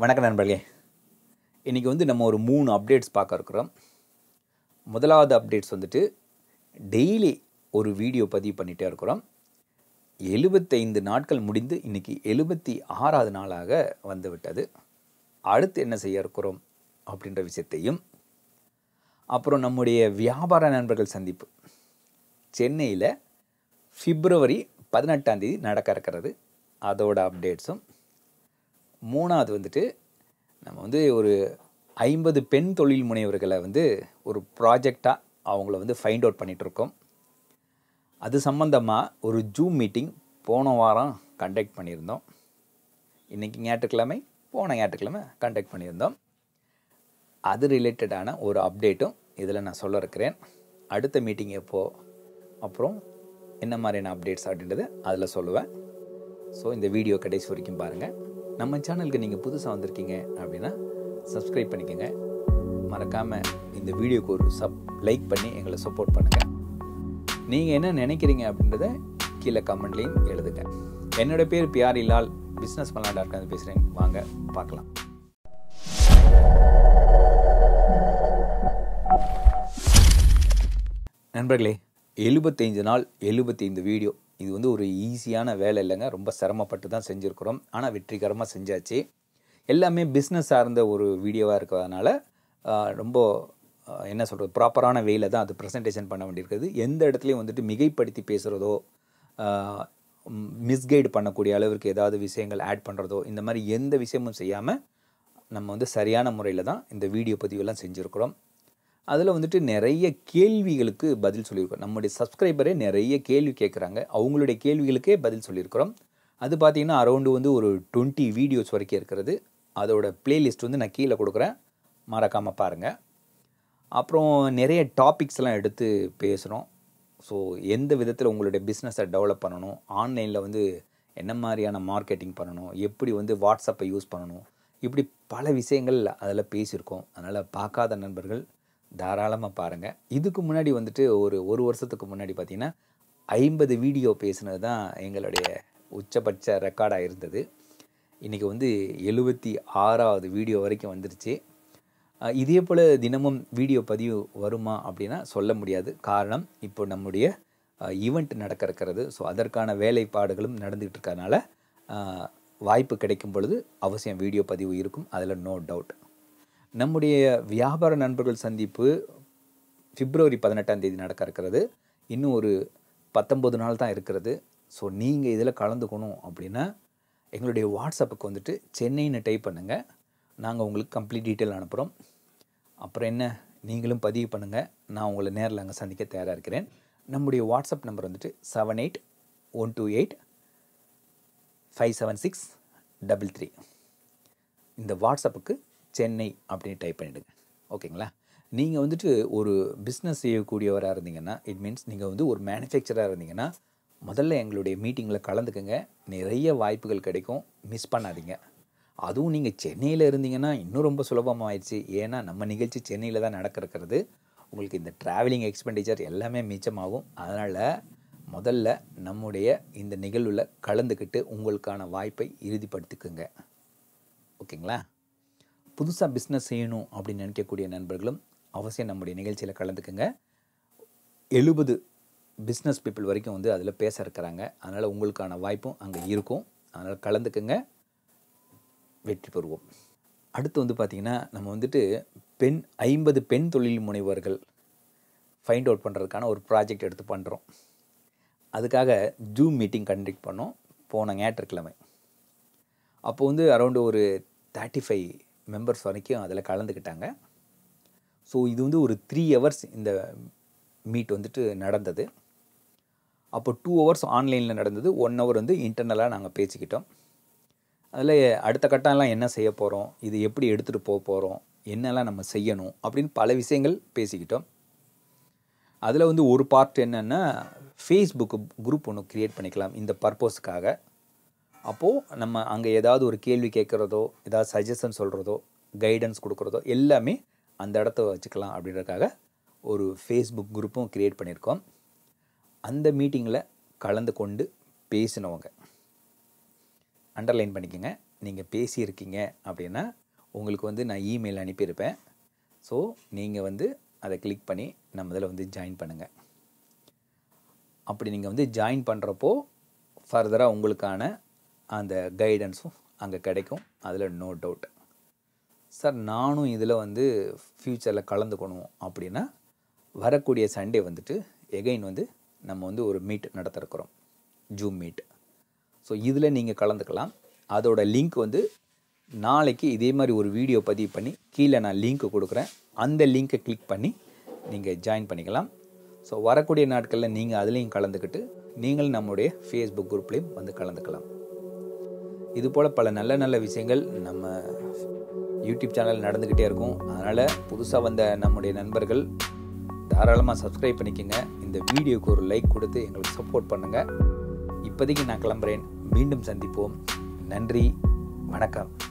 வணக்கம் நண்பர்களே. இன்றைக்கி வந்து நம்ம ஒரு மூணு அப்டேட்ஸ் பார்க்க இருக்கிறோம். முதலாவது அப்டேட்ஸ் வந்துட்டு டெய்லி ஒரு வீடியோ பதிவு பண்ணிகிட்டே இருக்கிறோம். எழுபத்தைந்து நாட்கள் முடிந்து இன்றைக்கி எழுபத்தி ஆறாவது நாளாக வந்து விட்டது அடுத்து என்ன செய்ய இருக்கிறோம் அப்படின்ற விஷயத்தையும் அப்புறம் நம்முடைய வியாபார நண்பர்கள் சந்திப்பு. சென்னையில் பிப்ரவரி பதினெட்டாம் தேதி நடக்க இருக்கிறது. அதோட அப்டேட்ஸும் மூணாவது வந்துட்டு நம்ம வந்து ஒரு ஐம்பது பெண் தொழில் முனைவர்களை வந்து ஒரு ப்ராஜெக்டாக அவங்கள வந்து ஃபைண்ட் அவுட் பண்ணிகிட்ருக்கோம் அது சம்மந்தமாக ஒரு ஜூம் மீட்டிங் போன வாரம் கண்டக்ட் பண்ணியிருந்தோம். இன்றைக்கி ஞாயிற்றுக்கிழமை போன ஞாயிற்றுக்கிழமை கண்டக்ட் பண்ணியிருந்தோம். அது ரிலேட்டடான ஒரு அப்டேட்டும் இதில் நான் சொல்ல இருக்கிறேன். அடுத்த மீட்டிங் எப்போ? அப்புறம் என்ன மாதிரியான அப்டேட்ஸ் அப்படின்றது அதில் சொல்லுவேன். ஸோ இந்த வீடியோ கடைசி வரைக்கும் பாருங்கள் நம்ம சேனலுக்கு நீங்கள் புதுசாக வந்திருக்கீங்க அப்படின்னா சப்ஸ்கிரைப் பண்ணிக்கோங்க. மறக்காமல் இந்த வீடியோக்கு ஒரு சப் லைக் பண்ணி எங்களை சப்போர்ட் பண்ணுங்கள் நீங்கள் என்ன நினைக்கிறீங்க அப்படின்றத கீழே கமெண்ட்லேயும் எழுதுங்க. என்னோட பேர் பியார் இல்லால் பிஸ்னஸ் பண்ணலாம் டாட் காம் பேசுகிறேன் வாங்க பார்க்கலாம். நண்பர்களே எழுபத்தைந்து நாள் எழுபத்தைந்து வீடியோ. இது வந்து ஒரு ஈஸியான வேலை இல்லைங்க. ரொம்ப சிரமப்பட்டு தான் செஞ்சுருக்குறோம். ஆனால் வெற்றிகரமாக செஞ்சாச்சு. எல்லாமே பிஸ்னஸ் சார்ந்த ஒரு வீடியோவாக இருக்கிறதுனால ரொம்ப என்ன சொல்கிறது ப்ராப்பரான வேயில் தான் அது ப்ரெசன்டேஷன் பண்ண வேண்டியிருக்குது. எந்த இடத்துலையும் வந்துட்டு மிகைப்படுத்தி பேசுகிறதோ மிஸ்கைடு பண்ணக்கூடிய அளவிற்கு ஏதாவது விஷயங்கள் ஆட் பண்ணுறதோ இந்த மாதிரி எந்த விஷயமும் செய்யாமல் நம்ம வந்து சரியான முறையில் தான் இந்த வீடியோ பதிவெல்லாம் செஞ்சுருக்குறோம். அதில் வந்துட்டு நிறைய கேள்விகளுக்கு பதில் சொல்லியிருக்கோம். நம்முடைய சப்ஸ்கிரைபரே நிறைய கேள்வி கேட்குறாங்க அவங்களுடைய கேள்விகளுக்கே பதில் சொல்லியிருக்கிறோம். அது பார்த்தீங்கன்னா அரௌண்டு வந்து ஒரு டுவெண்ட்டி வீடியோஸ் வரைக்கும் இருக்கிறது. அதோட பிளேலிஸ்ட் வந்து நான் கீழே கொடுக்குறேன். மறக்காமல் பாருங்கள் அப்புறம் நிறைய டாபிக்ஸ்லாம் எடுத்து பேசுகிறோம் ஸோ எந்த விதத்தில் உங்களுடைய பிஸ்னஸை டெவலப் பண்ணணும்? ஆன்லைனில் வந்து என்ன மாதிரியான மார்க்கெட்டிங் பண்ணணும்? எப்படி வந்து வாட்ஸ்அப்பை யூஸ் பண்ணணும்? இப்படி பல விஷயங்கள் அதில் பேசியிருக்கோம். அதனால் பார்க்காத நண்பர்கள் தாராளமாக பாருங்கள் இதுக்கு முன்னாடி வந்துட்டு ஒரு ஒரு வருஷத்துக்கு முன்னாடி பார்த்தீங்கன்னா ஐம்பது வீடியோ பேசுனது தான் எங்களுடைய உச்சபட்ச ரெக்கார்டாக இருந்தது. இன்றைக்கி வந்து எழுபத்தி ஆறாவது வீடியோ வரைக்கும் வந்துருச்சு. இதே போல் தினமும் வீடியோ பதிவு வருமா அப்படின்னா சொல்ல முடியாது. காரணம் இப்போ நம்முடைய ஈவெண்ட் நடக்க இருக்கிறது ஸோ அதற்கான வேலைப்பாடுகளும் நடந்துகிட்டு இருக்கறனால வாய்ப்பு கிடைக்கும் பொழுது அவசியம் வீடியோ பதிவு இருக்கும். அதில் நோ டவுட் நம்முடைய வியாபார நண்பர்கள் சந்திப்பு பிப்ரவரி பதினெட்டாம் தேதி நடக்க இருக்கிறது. இன்னும் ஒரு பத்தொம்பது நாள் தான் இருக்கிறது. ஸோ நீங்கள் இதில் கலந்துக்கணும் அப்படின்னா எங்களுடைய வாட்ஸ்அப்புக்கு வந்துட்டு சென்னைன்னு டைப் பண்ணுங்கள் நாங்கள் உங்களுக்கு கம்ப்ளீட் டீட்டெயில் அனுப்புகிறோம் அப்புறம் என்ன நீங்களும் பதிவு பண்ணுங்கள் நான் உங்களை நேரில் அங்கே சந்திக்க தயாராக இருக்கிறேன். நம்முடைய வாட்ஸ்அப் நம்பர் வந்துட்டு seven eight one two eight five seven six double three இந்த வாட்ஸ்அப்புக்கு சென்னை அப்படின்னு டைப் பண்ணிவிடுங்க ஓகேங்களா? நீங்கள் வந்துட்டு ஒரு பிஸ்னஸ் செய்யக்கூடியவராக இருந்தீங்கன்னா இட் மீன்ஸ் நீங்கள் வந்து ஒரு மேனுஃபேக்சராக இருந்தீங்கன்னா முதல்ல எங்களுடைய மீட்டிங்கில் கலந்துக்குங்க. நிறைய வாய்ப்புகள் கிடைக்கும். மிஸ் பண்ணாதீங்க. அதுவும் நீங்கள் சென்னையில் இருந்தீங்கன்னா இன்னும் ரொம்ப சுலபமாகிடுச்சு ஏன்னா நம்ம நிகழ்ச்சி சென்னையில் தான் நடக்கறக்கிறது. உங்களுக்கு இந்த ட்ராவலிங் எக்ஸ்பெண்டிச்சர் எல்லாமே மிச்சமாகும். அதனால் முதல்ல நம்முடைய இந்த நிகழ்வில் கலந்துக்கிட்டு உங்களுக்கான வாய்ப்பை இறுதிப்படுத்திக்குங்க. ஓகேங்களா? புதுசாக பிஸ்னஸ் செய்யணும் அப்படின்னு நினைக்கக்கூடிய நண்பர்களும் அவசியம் நம்முடைய நிகழ்ச்சியில் கலந்துக்குங்க. எழுபது பிஸ்னஸ் பீப்புள் வரைக்கும் வந்து அதில் பேச இருக்கிறாங்க. அதனால் உங்களுக்கான வாய்ப்பும் அங்கே இருக்கும். அதனால் கலந்துக்குங்க. வெற்றி பெறுவோம். அடுத்து வந்து பார்த்திங்கன்னா நம்ம வந்துட்டு பெண் ஐம்பது பெண் தொழில் முனைவர்கள் ஃபைண்ட் அவுட் பண்ணுறதுக்கான ஒரு ப்ராஜெக்ட் எடுத்து பண்ணுறோம் அதுக்காக ஜூம் மீட்டிங் கண்டக்ட் பண்ணோம். போன ஞாயிற்றுக்கிழமை. அப்போ வந்து அரௌண்டு ஒரு தேர்ட்டி ஃபைவ் மெம்பர்ஸ் வரைக்கும் அதில் கலந்துக்கிட்டாங்க. ஸோ இது வந்து ஒரு த்ரீ ஹவர்ஸ் இந்த மீட் வந்துட்டு நடந்தது. அப்போ டூ ஹவர்ஸ் ஆன்லைனில் நடந்தது. ஒன் ஹவர் வந்து இன்டர்னலாக நாங்கள் பேசிக்கிட்டோம். அதில் அடுத்த கட்டம்லாம் என்ன செய்ய போகிறோம் இது எப்படி எடுத்துகிட்டு போக போகிறோம் என்னெல்லாம் நம்ம செய்யணும்? அப்படின்னு பல விஷயங்கள் பேசிக்கிட்டோம். அதில் வந்து ஒரு பார்ட் என்னென்னா ஃபேஸ்புக்கு குரூப் ஒன்று க்ரியேட் பண்ணிக்கலாம் இந்த பர்பஸ்க்காக அப்போது நம்ம அங்கே ஏதாவது ஒரு கேள்வி கேட்குறதோ ஏதாவது சஜஷன் சொல்கிறதோ கைடன்ஸ் கொடுக்குறதோ எல்லாமே அந்த இடத்த வச்சுக்கலாம் அப்படின்றதுக்காக ஒரு ஃபேஸ்புக் குரூப்பும் க்ரியேட் பண்ணியிருக்கோம். அந்த மீட்டிங்கில் கலந்து கொண்டு பேசினவங்க. அண்டர்லைன் பண்ணிக்கோங்க. நீங்கள் பேசியிருக்கீங்க அப்படின்னா உங்களுக்கு வந்து நான் இமெயில் அனுப்பியிருப்பேன். ஸோ நீங்கள் வந்து அதை கிளிக் பண்ணி நம்ம இதில் வந்து ஜாயின் பண்ணுங்கள் அப்படி நீங்கள் வந்து ஜாயின் பண்ணுறப்போ ஃபர்தராக உங்களுக்கான அந்த கைடன்ஸும் அங்கே கிடைக்கும். அதில் நோ டவுட் சார் நானும் இதில் வந்து ஃப்யூச்சரில் கலந்துக்கணும் அப்படின்னா வரக்கூடிய சண்டே வந்துட்டு எகைன் வந்து நம்ம வந்து ஒரு மீட் நடத்திருக்கிறோம். ஜூம் மீட் ஸோ இதில் நீங்கள் கலந்துக்கலாம். அதோட லிங்க் வந்து நாளைக்கு இதே மாதிரி ஒரு வீடியோ பதிவு பண்ணி கீழே நான் லிங்க் கொடுக்குறேன். அந்த லிங்க்கை கிளிக் பண்ணி நீங்கள் ஜாயின் பண்ணிக்கலாம். ஸோ வரக்கூடிய நாட்களில் நீங்கள் அதுலேயும் கலந்துக்கிட்டு நீங்களும் நம்முடைய ஃபேஸ்புக் குரூப்லேயும் வந்து கலந்துக்கலாம். இது போல் பல நல்ல நல்ல விஷயங்கள் நம்ம யூடியூப் சேனல் நடந்துக்கிட்டே இருக்கும். அதனால் புதுசாக வந்த நம்முடைய நண்பர்கள் தாராளமாக சப்ஸ்கிரைப் பண்ணிக்கோங்க. இந்த வீடியோக்கு ஒரு லைக் கொடுத்து எங்களுக்கு சப்போர்ட் பண்ணுங்கள் இப்போதைக்கு நான் கிளம்புறேன். மீண்டும் சந்திப்போம். நன்றி. வணக்கம்.